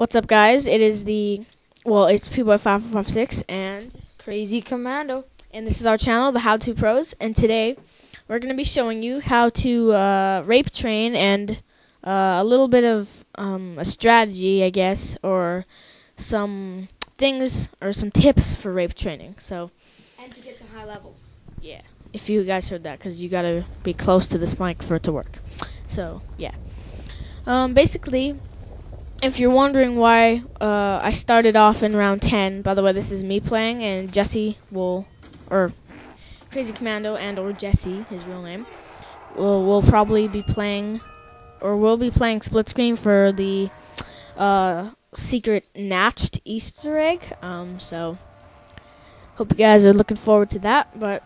What's up, guys? It is the well, it's P-Boy5456 and Crazy Commando. and this is our channel, the How To Pros. And today we're going to be showing you how to uh, rape train and uh, a little bit of um, a strategy, I guess, or some things or some tips for rape training. So And to get to high levels. yeah, if you guys heard that, because you got to be close to this mic for it to work. So yeah, um, basically, if you're wondering why uh, I started off in round 10, by the way, this is me playing, and Jesse will, or Crazy Commando and or Jesse, his real name, will will probably be playing, or will be playing split screen for the uh, secret natched Easter egg. Um, so hope you guys are looking forward to that. But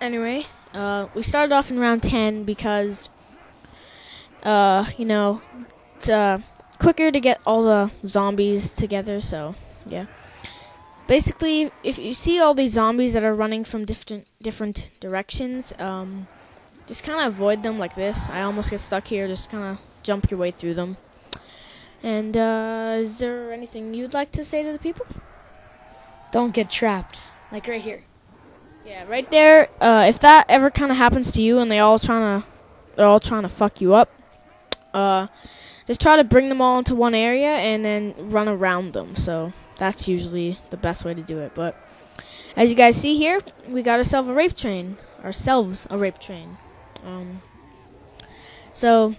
anyway, uh, we started off in round 10 because, uh, you know, uh, quicker to get all the zombies together. So yeah. Basically, if you see all these zombies that are running from different different directions, um, just kind of avoid them like this. I almost get stuck here. Just kind of jump your way through them. And uh, is there anything you'd like to say to the people? Don't get trapped. Like right here. Yeah, right there. Uh, if that ever kind of happens to you, and they all trying to, they're all trying to fuck you up. Uh, just try to bring them all into one area and then run around them. So that's usually the best way to do it. But as you guys see here, we got ourselves a rape train. Ourselves a rape train. Um, so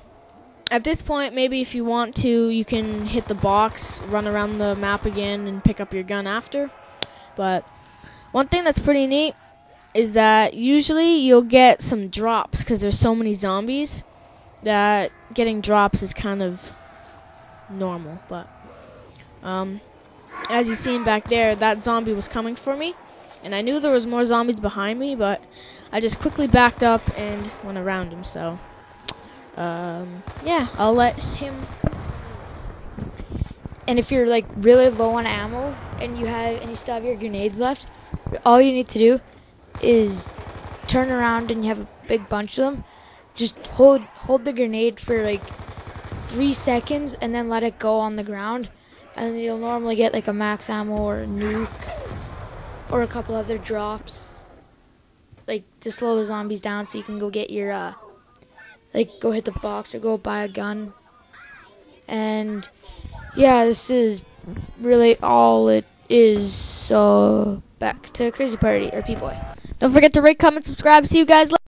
at this point, maybe if you want to, you can hit the box, run around the map again, and pick up your gun after. But one thing that's pretty neat is that usually you'll get some drops because there's so many zombies that getting drops is kind of normal. But um, as you seen back there, that zombie was coming for me, and I knew there was more zombies behind me, but I just quickly backed up and went around him. So um, yeah, I'll let him. And if you're like really low on ammo and you have and you still have your grenades left, all you need to do is turn around and you have a big bunch of them. Just hold hold the grenade for like three seconds and then let it go on the ground, and you'll normally get like a max ammo or a nuke or a couple other drops, like to slow the zombies down so you can go get your uh, like go hit the box or go buy a gun. And yeah, this is really all it is. So back to Crazy Party or P-Boy. Don't forget to rate, comment, subscribe. See you guys later.